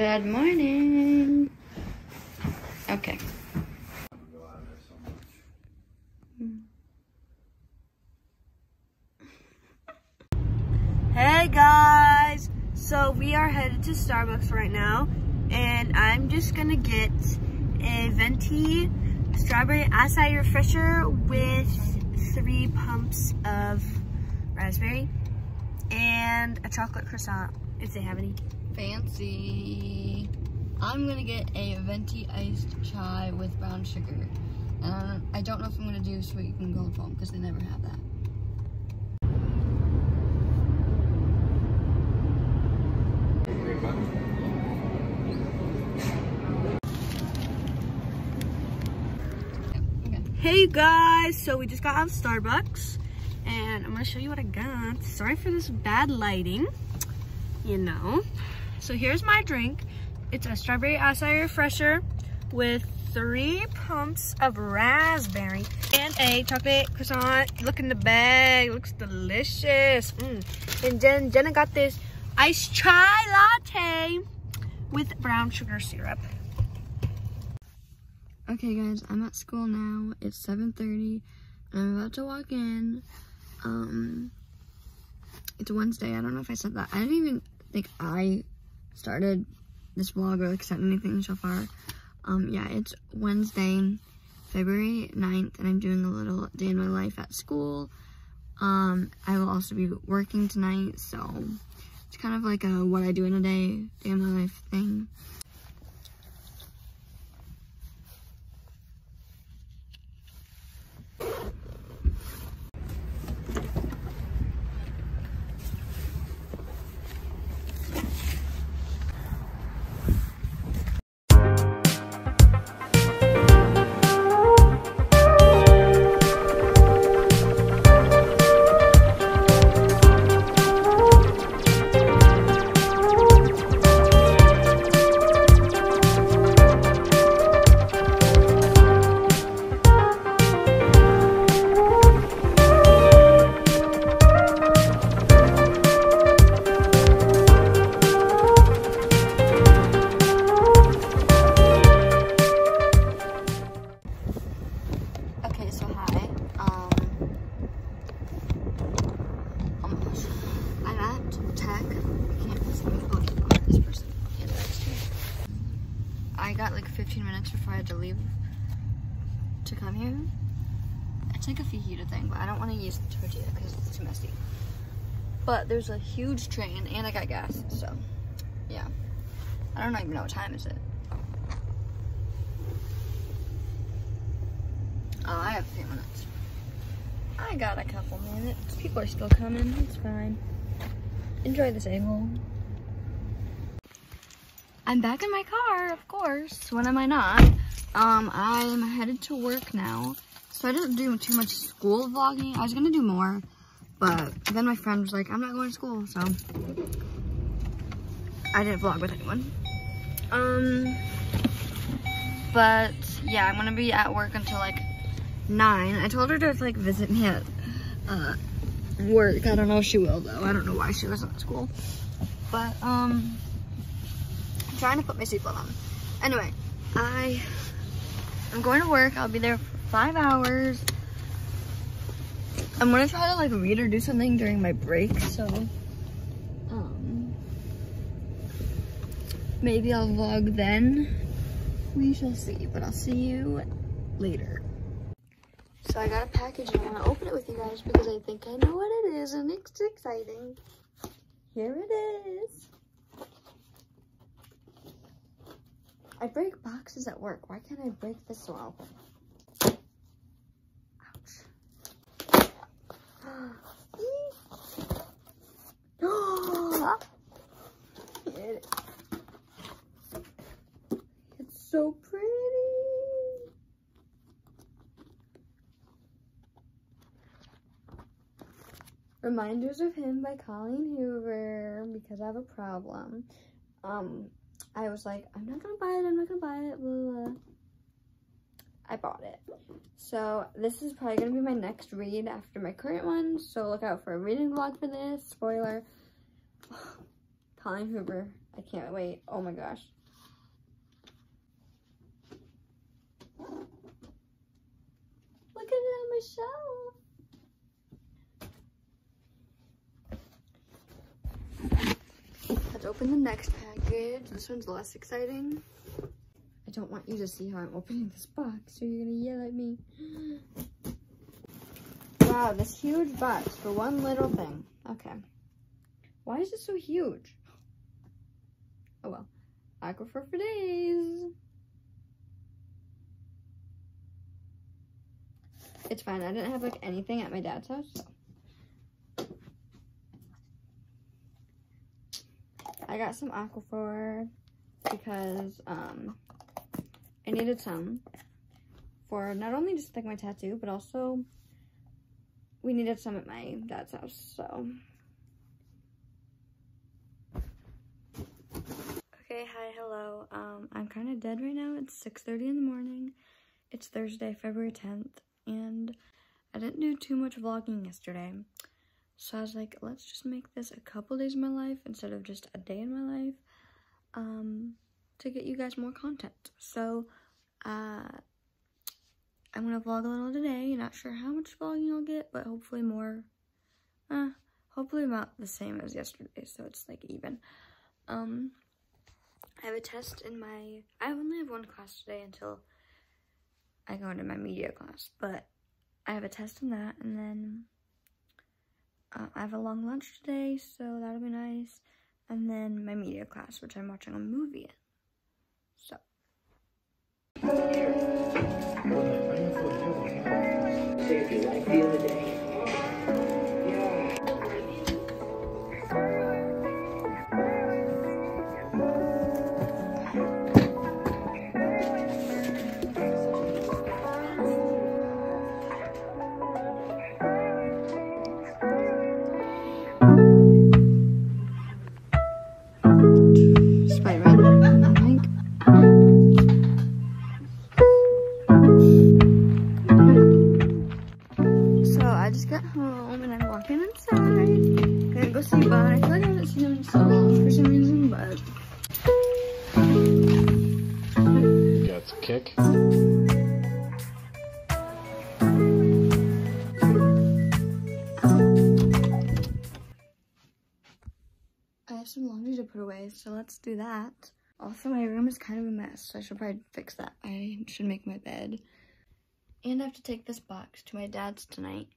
Good morning. Okay. Hey guys! So we are headed to Starbucks right now and I'm just gonna get a venti strawberry acai refresher with three pumps of raspberry and a chocolate croissant if they have any. Fancy. I'm gonna get a venti iced chai with brown sugar. Um, I don't know if I'm gonna do sweet and gold foam because they never have that. Hey guys, so we just got out of Starbucks and I'm gonna show you what I got. Sorry for this bad lighting, you know. So here's my drink. It's a strawberry acai refresher with three pumps of raspberry and a chocolate croissant. Look in the bag, looks delicious. Mm. And then Jenna got this iced chai latte with brown sugar syrup. Okay guys, I'm at school now. It's 7.30 I'm about to walk in. Um, it's Wednesday. I don't know if I said that. I didn't even think I started this vlog or like said anything so far. Um, yeah, it's Wednesday, February 9th, and I'm doing a little day in my life at school. Um, I will also be working tonight, so it's kind of like a what I do in a day, day in my life thing. I to leave to come here. It's like a fajita thing, but I don't want to use the tortilla because it's too messy. But there's a huge train and I got gas, so yeah. I don't even know what time is it. Oh, I have a few minutes. I got a couple minutes. People are still coming. It's fine. Enjoy this angle. I'm back in my car, of course. When am I not? Um, I'm headed to work now. So I didn't do too much school vlogging. I was gonna do more, but then my friend was like, I'm not going to school, so I didn't vlog with anyone. Um, but yeah, I'm gonna be at work until like nine. I told her to like visit me at uh, work. I don't know if she will though. I don't know why she wasn't at school. But um, trying to put my seatbelt on. Anyway, I I'm going to work. I'll be there for five hours. I'm gonna try to like read or do something during my break. So um, maybe I'll vlog then. We shall see. But I'll see you later. So I got a package and I want to open it with you guys because I think I know what it is and it's exciting. Here it is. I break boxes at work. Why can't I break this one open? Ouch. it. It's so pretty. Reminders of Him by Colleen Hoover because I have a problem. Um, I was like, I'm not gonna buy it, I'm not gonna buy it, blah, blah. I bought it. So this is probably gonna be my next read after my current one. So look out for a reading vlog for this. Spoiler. Colleen Hoover. I can't wait. Oh my gosh. Look at it on my shelf. Let's open the next package. This one's less exciting. I don't want you to see how I'm opening this box, so you're gonna yell at me. Wow, this huge box for one little thing. Okay. Why is it so huge? Oh well. Aquaphor for days. It's fine. I didn't have like anything at my dad's house, so. I got some Aquaphor because um, I needed some for not only just like my tattoo, but also we needed some at my dad's house, so. Okay, hi, hello. Um, I'm kind of dead right now. It's 6.30 in the morning. It's Thursday, February 10th, and I didn't do too much vlogging yesterday. So I was like, let's just make this a couple days of my life instead of just a day in my life um, to get you guys more content. So uh, I'm going to vlog a little today. Not sure how much vlogging I'll get, but hopefully more. Uh, hopefully about the same as yesterday, so it's like even. Um, I have a test in my, I only have one class today until I go into my media class, but I have a test in that, and then uh, I have a long lunch today, so that'll be nice. And then my media class, which I'm watching a movie in. So. Save inside. Gonna go see Bud. I feel like I haven't seen him in so long for some reason, but Got the kick. I have some laundry to put away, so let's do that. Also, my room is kind of a mess, so I should probably fix that. I should make my bed. And I have to take this box to my dad's tonight.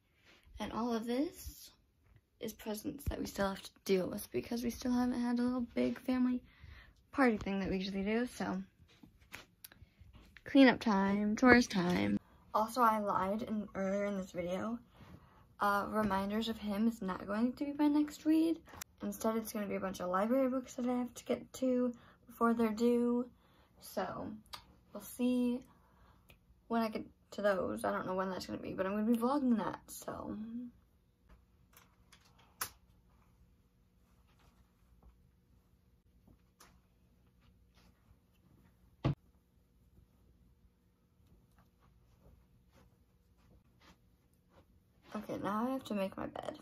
And all of this is presents that we still have to deal with because we still haven't had a little big family party thing that we usually do, so. Cleanup time, chores time. Also, I lied in, earlier in this video. Uh, Reminders of Him is not going to be my next read. Instead, it's going to be a bunch of library books that I have to get to before they're due. So, we'll see when I get to those. I don't know when that's going to be, but I'm going to be vlogging that, so. Now I have to make my bed.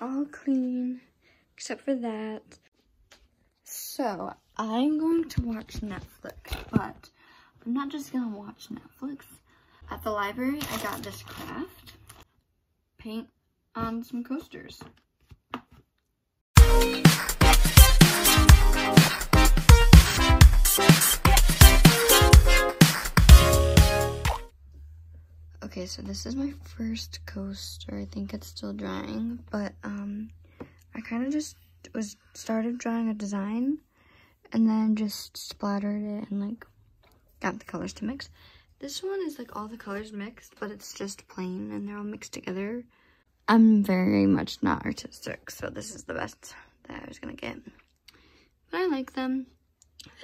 all clean except for that. So I'm going to watch Netflix, but I'm not just gonna watch Netflix. At the library, I got this craft paint on some coasters. Okay, so this is my first coaster. I think it's still drying, but um, I kind of just was started drawing a design and then just splattered it and like got the colors to mix. This one is like all the colors mixed, but it's just plain and they're all mixed together. I'm very much not artistic, so this is the best that I was gonna get. But I like them.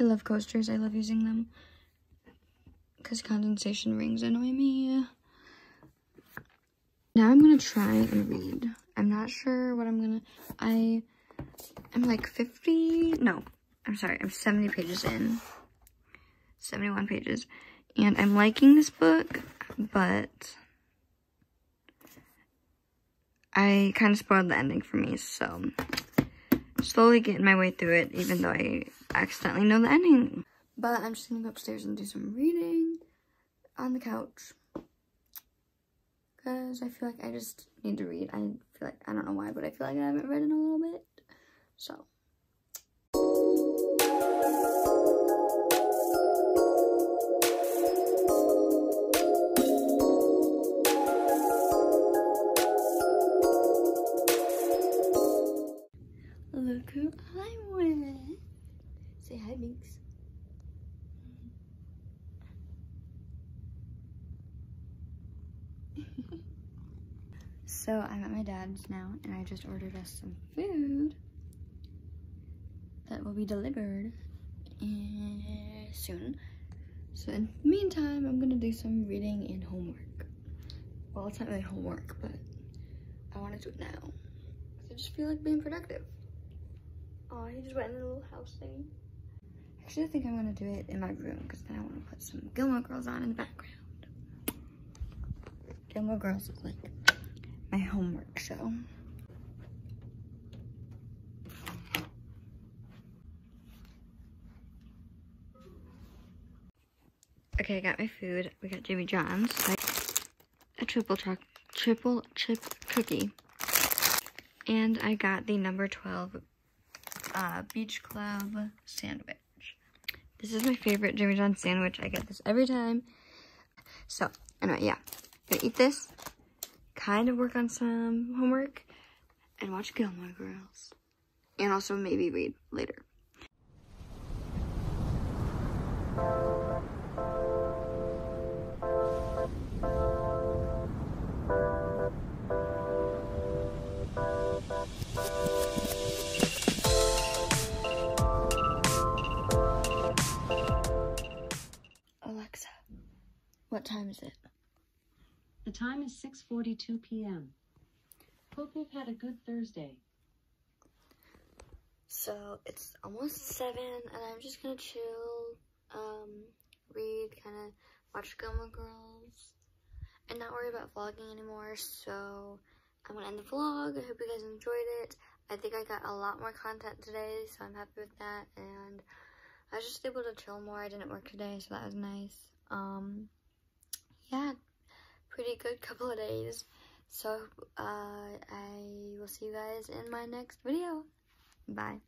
I love coasters. I love using them because condensation rings annoy me. Now I'm gonna try and read. I'm not sure what I'm gonna, I am like 50, no, I'm sorry, I'm 70 pages in, 71 pages, And I'm liking this book, but I kind of spoiled the ending for me, so slowly getting my way through it, even though I accidentally know the ending. But I'm just gonna go upstairs and do some reading on the couch. Because I feel like I just need to read. I feel like, I don't know why, but I feel like I haven't read in a little bit. So. Look who I'm with. Say hi, Binks. so I'm at my dad's now, and I just ordered us some food will be delivered eh, soon. So in the meantime, I'm gonna do some reading and homework. Well, it's not really homework, but I want to do it now. I just feel like being productive. Oh, he just went in the little house thing. Actually, I think I'm gonna do it in my room because then I want to put some Gilmore Girls on in the background. Gilmore Girls is like my homework show. Okay, I got my food. We got Jimmy John's, a triple truck, triple chip cookie, and I got the number 12 uh, Beach Club sandwich. This is my favorite Jimmy John's sandwich. I get this every time. So, anyway, yeah. Gonna eat this, kind of work on some homework, and watch Gilmore Girls. And also maybe read later. Time is 6:42 p.m. Hope you've had a good Thursday. So it's almost seven, and I'm just gonna chill, um, read, kind of watch Gilmore Girls, and not worry about vlogging anymore. So I'm gonna end the vlog. I hope you guys enjoyed it. I think I got a lot more content today, so I'm happy with that. And I was just able to chill more. I didn't work today, so that was nice. Um, yeah, pretty good couple of days. So uh, I will see you guys in my next video. Bye.